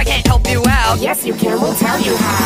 I can't help you out Yes, you can, we'll tell you how.